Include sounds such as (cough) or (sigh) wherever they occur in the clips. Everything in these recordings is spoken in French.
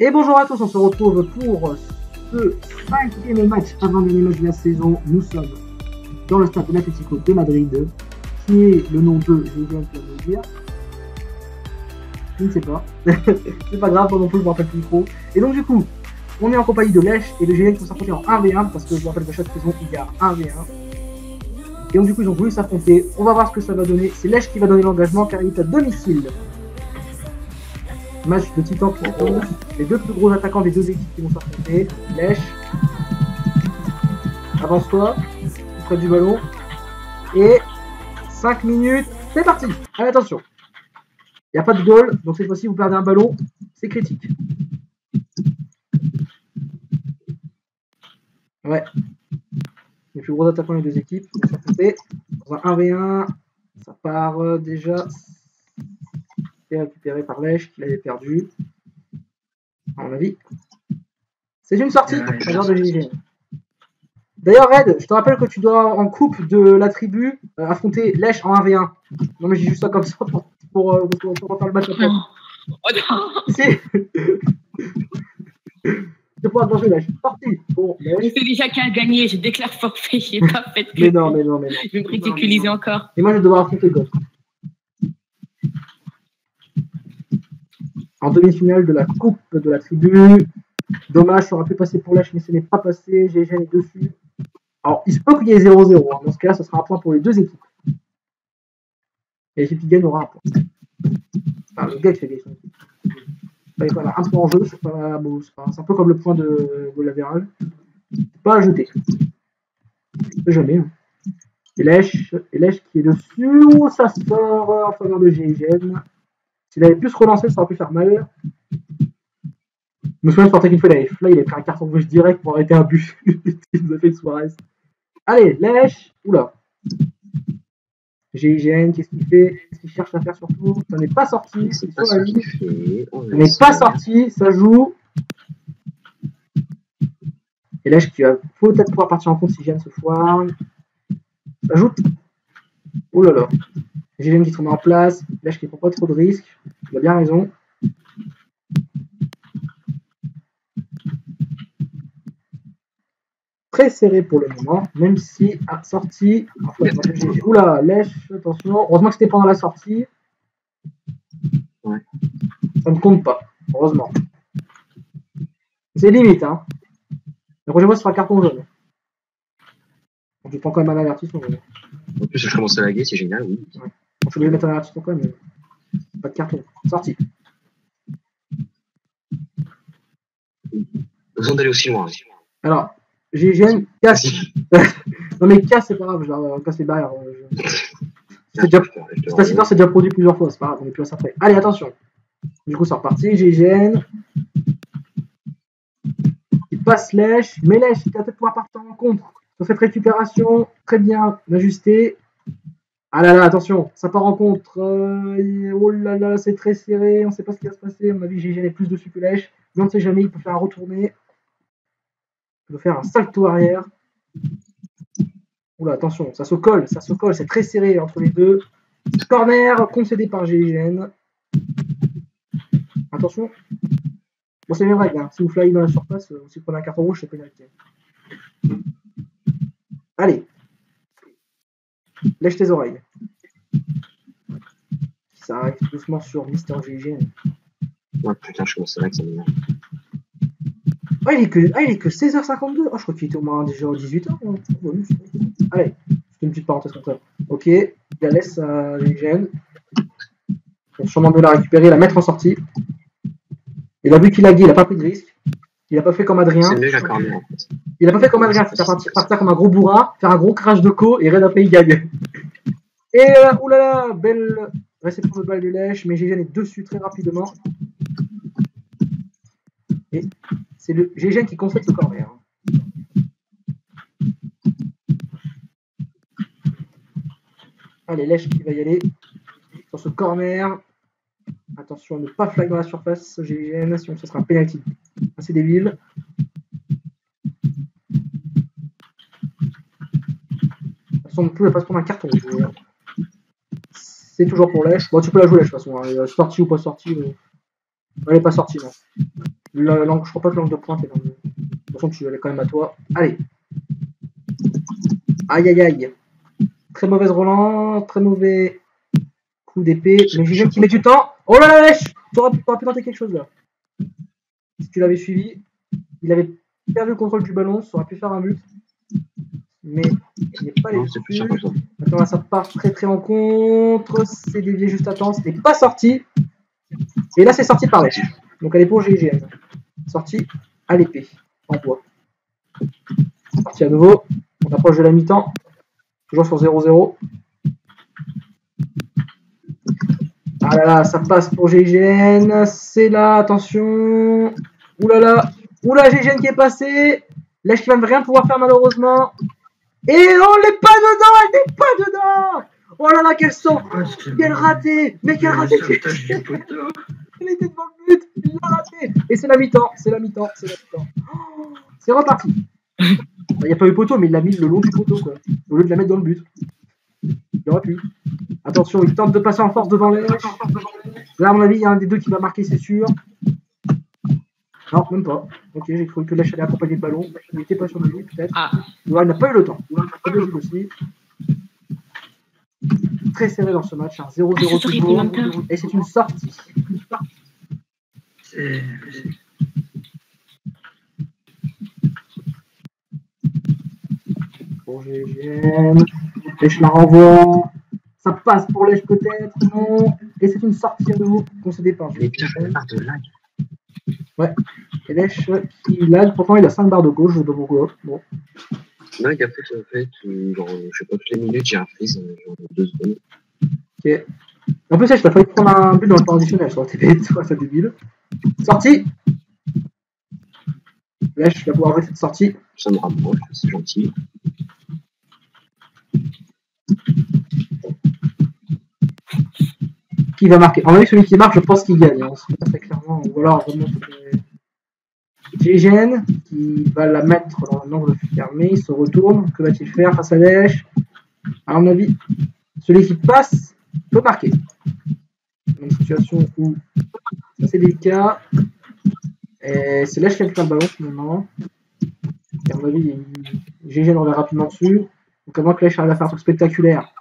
Et bonjour à tous, on se retrouve pour ce cinquième match avant dernier match de la saison. Nous sommes dans le stade de l'Atlético de Madrid, qui est le nom de, je viens de le dire. Je ne sais pas. (laughs) c'est pas grave, moi non plus, je me rappelle plus trop. Et donc, du coup, on est en compagnie de Lèche et de GN qui vont s'affronter en 1v1, parce que je me rappelle que chaque saison, il y a 1v1. Et donc, du coup, ils ont voulu s'affronter. On va voir ce que ça va donner. C'est Lèche qui va donner l'engagement car il est à domicile. Match de titan tombe. Les deux plus gros attaquants des deux équipes qui vont s'affronter. Lèche. Avance-toi. Près du ballon. Et 5 minutes. C'est parti. Allez, attention. Il n'y a pas de goal. Donc cette fois-ci, vous perdez un ballon. C'est critique. Ouais. Les plus gros attaquants des deux équipes vont s'affronter. Dans un 1v1. Ça part euh, déjà récupéré par Lèche qu'il avait perdu. À mon avis. C'est une sortie de D'ailleurs, Red, je te rappelle que tu dois, en coupe de la tribu, euh, affronter Lèche en 1v1. Non, mais j'ai juste ça comme ça pour, pour, euh, refaire le match après. Oh (laughs) non Si Je pourrais manger Lèche. Parti pour Lèche. Je sais déjà qu'à gagner, je déclare forfait, j'ai pas fait Mais non, mais non, mais non. Je vais me ridiculiser encore. Et moi, je vais devoir affronter Goth. En demi-finale de la Coupe de la Tribu. Dommage, ça aurait pu passer pour l'H, mais ce n'est pas passé. GG est dessus. Alors, il se peut qu'il y ait 0-0. Hein. Dans ce cas-là, ce sera un point pour les deux équipes. Et l'équipe qui gagne aura un point. Enfin, le gars qui fait gagner un point en jeu, c'est pas beau. C'est un peu comme le point de, lavéral. Pas ajouté. Jamais. Hein. Et Lèche, qui est dessus. Ça sort en faveur de GIGN. S'il avait pu se relancer, ça aurait pu faire mal. Je me souviens de Sporting une fois, il avait, là, il a pris un carton rouge direct pour arrêter un but. (laughs) il nous a fait une soirée. Allez, lèche. Oula. GIGN, qu'est-ce qu'il fait? Qu'est-ce qu'il cherche à faire surtout? Ça n'est pas sorti. C'est sur la ligne. Ça n'est pas sorti. Ça joue. Et Lèche qui va peut-être pouvoir partir en compte si GIGN se foire. Ça joue. Oh là là. GGN qui se remet en place, Lèche qui ne prend pas trop de risques, il a bien raison. Très serré pour le moment, même si à sortie. Oula, Lèche, attention. Heureusement que c'était pendant la sortie. Ça ne compte pas, heureusement. C'est limite, hein. La prochaine fois, ce sera carton jaune. Je prends quand même un avertissement. En plus, je commence à laguer, c'est génial, oui. Je vais mettre un avertissement quand même. Pas de carton. Sorti. Besoin d'aller aussi loin. Alors, GGN, casse. (laughs) non mais casse, c'est pas grave, je vais casse les barrières. (laughs) C'est déjà... c'est déjà produit plusieurs fois, c'est pas grave, on est plus à ça près. Allez, attention. Du coup, c'est reparti. GGN. Il passe lèche, mais lèche, il va peut-être pouvoir partir en contre. Sur cette récupération, très bien ajusté. Ah là là, attention, ça part en contre. Euh, oh là là, c'est très serré, on ne sait pas ce qui va se passer. À mon avis, GG est plus dessus que lèche. Mais on ne sait jamais, il peut faire un retourner. Il peut faire un salto arrière. Oula, attention, ça se colle, ça se colle, c'est très serré entre les deux. Corner concédé par GGN. Attention. Bon, c'est mes règles, hein. si vous flyez dans la surface, euh, si vous prenez un carton rouge, c'est pénalité. Allez, Lèche tes oreilles. Ça arrive doucement sur Mister GG. Ouais, putain, je commence à que ça m'énerve. Ah, il est que, ah, il est que 16h52. Oh, je crois qu'il était au moins déjà 18h. Hein. Allez, c'est une petite parenthèse comme ça. Ok, il la laisse à GGN. Va sûrement mieux la récupérer, la mettre en sortie. Il a vu qu'il a gué, il a pas pris de risque. Il a pas fait comme Adrien. Il a pas fait comme Adrien, c'est partir, partir comme un gros bourrin, faire un gros crash de co et Red il gagne. Et euh, oulala, belle réception de balle de lèche, mais GGN est dessus très rapidement. Et c'est le GGN qui concède ce corner. Allez, lèche qui va y aller sur ce corner. Attention à ne pas flag dans la surface, GGN, sinon ce sera un penalty assez débile. on peut pas se prendre un carton. C'est toujours pour lèche. Bon, tu peux la jouer lèche de toute façon. Hein. Sortie ou pas sortie. Mais... Elle n'est pas sortie, non. La langue, je crois pas que l'angle de pointe est dans le. De toute façon, tu l'as quand même à toi. Allez. Aïe aïe aïe. Très mauvaise relance, très mauvais coup d'épée. Mais Gégène qui met du temps. Oh là là, lèche T'aurais pu pu tenter quelque chose là. Si tu l'avais suivi, il avait perdu le contrôle du ballon, ça aurait pu faire un but. Mais il n'est pas c'est plus. Maintenant là ça part très très en contre, c'est dévié juste à temps, c'était pas sorti. Et là c'est sorti par lèche. Donc elle est pour GGN. Sorti à l'épée, en bois. Sorti à nouveau, on approche de la mi-temps. Toujours sur 0-0. Ah là là, ça passe pour GGN. C'est là, attention. Ouh là là. Ouh là, GGN qui est passé. Lèche qui va rien pouvoir faire malheureusement. Et on n'est pas dedans, elle n'est pas dedans. Oh là là, quel son Quel raté Mais quel raté (laughs) Il était devant le but Il l'a raté Et c'est la mi-temps, c'est la mi-temps, c'est la mi-temps. Oh, c'est reparti (laughs) Il n'y a pas eu poteau, mais il l'a mis le long du poteau, quoi. Au lieu de la mettre dans le but. Il aurait pu. Attention, il tente de passer en force devant l'Èche. Là, à mon avis, il y a un des deux qui va marquer, c'est sûr. Non, même pas. Ok, j'ai cru que l'Èche allait accompagner le ballon. Il n'était pas sur le but, peut-être. Ah, Ouais, il n'a pas eu le temps. Il n'a pas eu le temps aussi. Très serré dans ce match, hein. 0-0 Ah, ce toujours. rythme plein. Et c'est une sortie. C'est. Pour GGN. Lèche la renvoie. Ça passe pour Lèche peut-être, non. Et c'est une sortie à nouveau concédée par je de lag. Et Lèche qui lag. Pourtant, il a 5 barres de gauche, je sais pas pourquoi. Bon. Lag, après, en fait, genre, je sais pas, toutes les minutes, j'ai un freeze, euh, genre, de deux secondes. Ok. En plus, Lèche, t'as failli prendre un but dans le temps additionnel. Aurait (laughs) été bête, toi, ça débile. Sortie. Lèche va pouvoir jouer cette sortie. Ça me rapproche, c'est gentil. Va marquer. En avis, celui qui marque, je pense qu'il gagne. hein. On se dit pas très clairement. Ou alors, c'est GGN qui va la mettre dans un angle fermé. Il se retourne. Que va-t-il faire face à Lèche À mon avis, celui qui passe peut marquer. Une situation où c'est délicat. Et c'est Lèche qui a le ballon finalement. Et à mon avis, revient rapidement dessus. Donc, moins que Lèche arrive à faire un truc spectaculaire.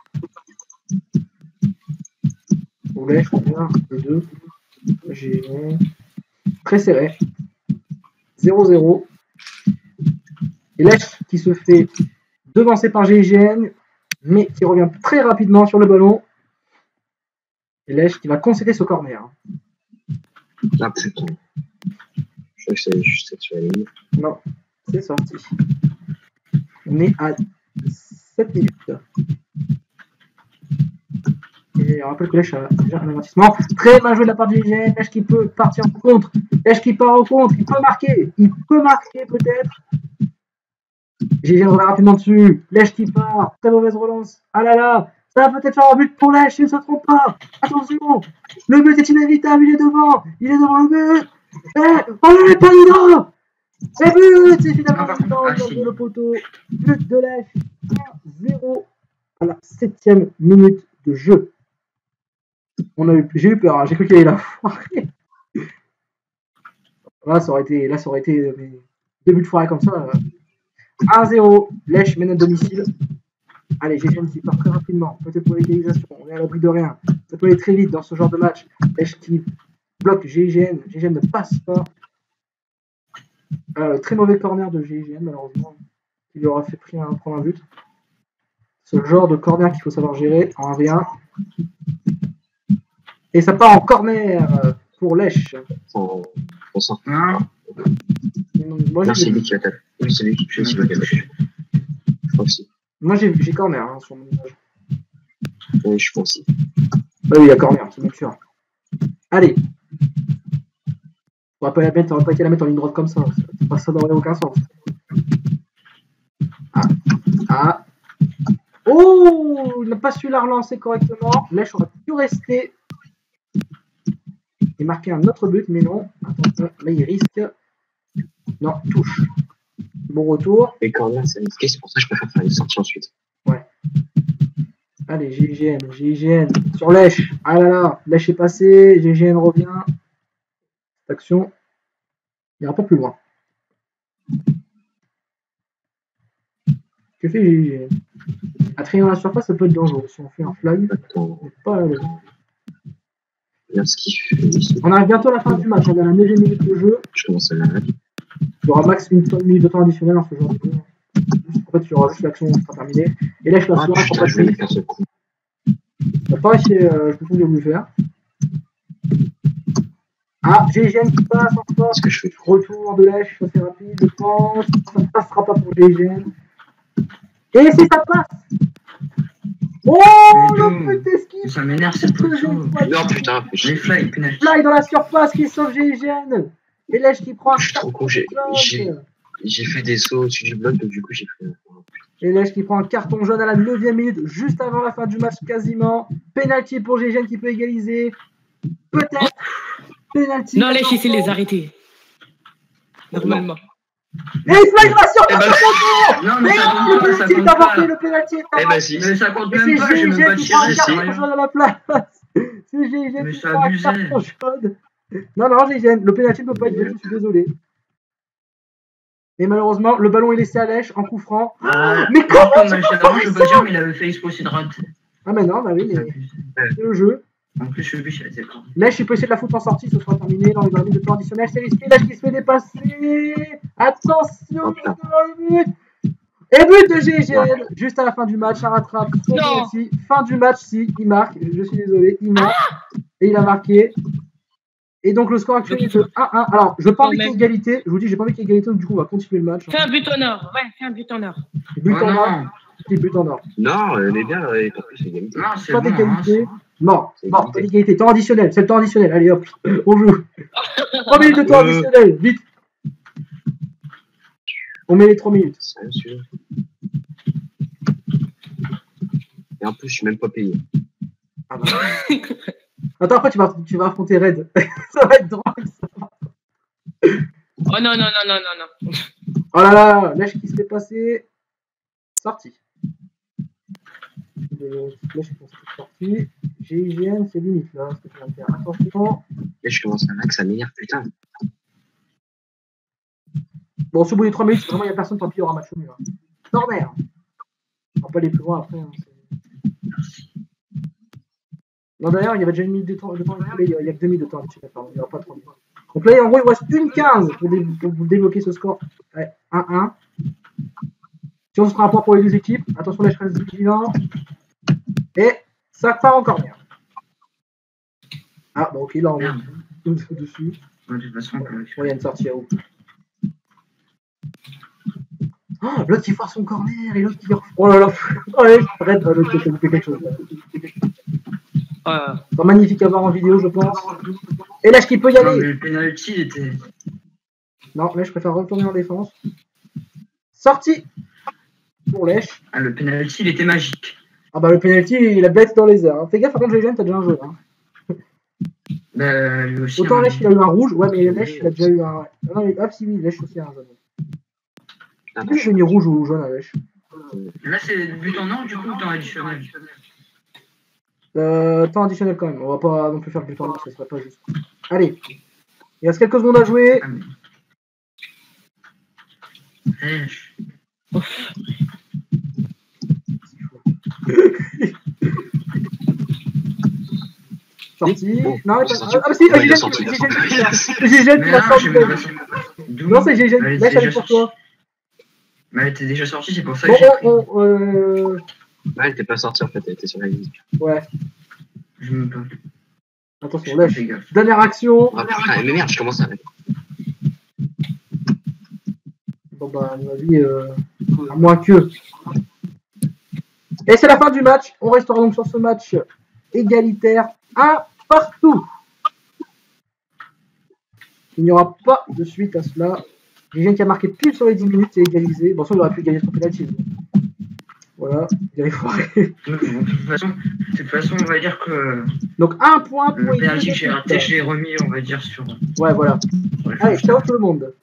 Deux. GGN. Très serré. 0-0. Et Lèche qui se fait devancer par GIGN, mais qui revient très rapidement sur le ballon. Et Lèche qui va concéder ce corner. Ah, putain. Je crois que c'est juste sur la ligne. Non, c'est sorti. On est à 7 minutes. Et on rappelle que Lèche a déjà un avertissement. Très mal joué de la part du GIGN. Lèche qui peut partir en contre? Lèche qui part en contre? Il peut marquer. Il peut marquer peut-être. GIGN revient rapidement dessus. Lèche qui part. Très mauvaise relance. Ah là là. Ça va peut-être faire un but pour Lèche. Il ne se trompe pas. Attention. Le but est inévitable. Il est devant. Il est devant le but. Eh, oh là pas dedans. C'est but. C'est finalement dans le poteau. But de Lèche. 1-0 à la septième minute de jeu. On a eu, j'ai eu peur, hein, j'ai cru qu'il allait la foirer. (laughs) Là, ça aurait été, là, ça aurait été euh, buts de foiré comme ça. euh. 1-0, Lèche mène à domicile. Allez, GGN qui part très rapidement, peut-être pour l'égalisation, on est à l'abri de rien. Ça peut aller très vite dans ce genre de match. Lèche qui bloque GGN, GGN ne passe pas. Euh, très mauvais corner de GGN, malheureusement, qui lui aura fait pris un, prendre un but. Ce genre de corner qu'il faut savoir gérer en 1v1. Et ça part en corner euh, pour Lèche. Ça. Non, Moi, Non, c'est j'ai, lui qui attaque. Oui, c'est lui qui c'est. Je crois aussi. moi, j'ai, corner hein, sur mon image. Oui, je pense aussi. Bah oui, il y a corner, c'est bien sûr. Allez. On va pas la mettre, on va pas la mettre en ligne droite comme ça. C'est pas ça n'aurait aucun sens. Ah. Ah. Oh Il n'a pas su la relancer correctement. Lèche aurait pu rester et marquer un autre but, mais non. Attention, là il risque. Non, touche. Bon retour. Et quand là, c'est risqué, c'est pour ça que je préfère faire une sortie ensuite. Allez, GIGN, GIGN, sur Lèche. Ah là là, Lèche est passé, GIGN revient. Cette action. Il ira pas plus loin. Que fait GG À trier dans la surface, ça peut être dangereux. Si on fait un on n'est pas à ce. On arrive bientôt à la fin du match. On est à la 9 minute de jeu. Je commence à la Il y aura max une minute de temps additionnel dans ce genre de jeu. En fait, il y aura juste l'action qui sera terminée. Et là, je la Ah sera putain, je vais mettre un seul coup. On va pas essayer, euh, je peux pas le faire. Ah, GGN qui passe encore. Qu'est-ce que je fais? Retour de lèche assez rapide, je pense. Ça ne passera pas pour GGN. Et si ça passe Oh, Mais le petit esquive Ça m'énerve cette photo. Non, putain, Les fly, penalty. Fly dans la surface qui sauve GGN Et lèche qui prend un Je suis trop con, j'ai- j'ai- carton J'ai fait des sauts au-dessus du bloc, donc du coup, j'ai fait. Et lèche qui prend un carton jaune à la 9 minute, juste avant la fin du match quasiment. Penalty pour GGN qui peut égaliser. Peut-être. Penalty. Non, lèche, essaie de les arrêter. Normalement. Et il fly dans la Eh ben, surface Non, Mais mais non, le pas, ça penalty est pas. le penalty est eh avorté. ben, si. Mais ça compte c'est même pas, j'ai même pas tiré, carton sérieux. jaune à la place. C'est GG Mais qui c'est prend un carton jaune. Non, non, GG, le penalty ne peut pas être vu, je suis désolé. Et malheureusement, le ballon est laissé à lèche en coup franc. Ah, Mais comment comme tu je peux savais, faire je peux ça pas dire, mais il avait fait aussi de rater. Ah, mais non, bah oui, C'est mais c'est le jeu. En plus, je suis il a été con. Lèche, il peut essayer de la foutre en sortie, ce sera terminé dans les 20 minutes de temps additionnel. C'est risqué, Lèche qui se fait dépasser. Attention, Oh, le but. Et but de GGL, juste à la fin du match, ça rattrape. Fin du match, si, il marque. Je suis désolé, il marque. Et il a marqué. Et donc le score actuel est de 1-1. Alors, je veux pas Quand envie qu'il y ait égalité. Je vous dis, j'ai pas envie qu'il y ait égalité, donc du coup, on va continuer le match. Fais un but en or. Ouais, fais un but en or. But Oh en or. non, Petit but en or. Non, elle est bien, et pour plus, c'est égalité. non, c'est Pas bon. d'égalité. hein, Non, C'est non, égalité. pas d'égalité. Temps additionnel, c'est le temps additionnel. Allez hop, (laughs) on joue. 3 minutes de temps Euh. additionnel, vite. On met les 3 minutes. Et en plus, je suis même pas payé. Ah bah. Attends, après tu vas, tu vas affronter Red. (laughs) ça va être drôle. ça. Oh non, non, non, non, non, non. Oh là là, lèche qui se fait passer. Sorti. Euh, Lèche qui se fait sorti. GIGN, c'est limite là, ce que tu viens de faire. Attention. Et je commence à max, ça m'énerve, putain. Bon, sur le bout des 3 minutes, vraiment il n'y a personne, tant pis, il y aura match nul. Hein. Corner. On va pas aller plus loin après. hein, non, d'ailleurs, il y avait déjà une minute de temps. De temps il y a a que 2 minutes de temps pardon, il n'y aura pas 3 minutes. Donc là, en gros, il reste une 15 pour, dé- pour vous débloquer ce score. Ouais, 1-1. Si on se fera un point pour les deux équipes, attention, là, je reste vigilant. Et ça part en corner. Ah, bah ok, là, on est Merde. dessus. Ouais, De toute façon, Ouais, il y a une sortie à haut. Oh, l'autre qui foire son corner et l'autre qui. Oh là là (laughs) Oh là, arrête, oh, l'autre qui a loupé quelque chose. là. Euh, magnifique à voir en vidéo, je pense. Et là, qui peut y Non, aller mais le penalty il était. Non, là, je préfère retourner en défense. Sortie Pour Lèche. Ah, le penalty il était magique. Ah bah, le penalty, il a bête dans les airs. hein. Fais gaffe, par contre, GGN, t'as déjà un jeu. Hein. Bah, lui aussi. Autant hein. Lèche, il a eu un rouge. Ouais, mais Lèche, il a déjà eu un. Ah non, mais hop, si, oui, Lèche aussi a un jaune. Ah, que j'ai mis rouge ou jaune à Lèche Là, c'est le but en or, du coup, ou temps additionnel? Euh, temps additionnel quand même. On va pas non plus faire le but en or, ça serait pas juste. Allez. Il reste quelques secondes à jouer. Ah, je- Sorti. Bon, Non, mais est pas... sorti. Ah, si, Ouais, il est Gégène, sorti, il est Gégène, sorti. Gégène, Gégène qui Mais va non, c'est Gégène. Elle Là, déjà pour toi. Mais elle était déjà sortie, c'est pour ça que j'ai pris. euh... Elle était pas sortie en fait, elle était sur la ligne. Ouais, Je me pas. attention, gaffe. Dernière action. Ah mais merde, je commence à. Bon, bah, à mon avis, euh... à moins que. Et c'est la fin du match. On restera donc sur ce match égalitaire. Un partout. Il n'y aura pas de suite à cela. Gégène qui a marqué pile sur les 10 minutes et égalisé. Bon, ça, il aurait pu gagner son penalty. Voilà, il est foiré. De toute façon, de toute façon, on va dire que Donc, un point pour le penalty que j'ai remis, on va dire, sur. Ouais, voilà. Ouais, Allez, ciao tout le monde.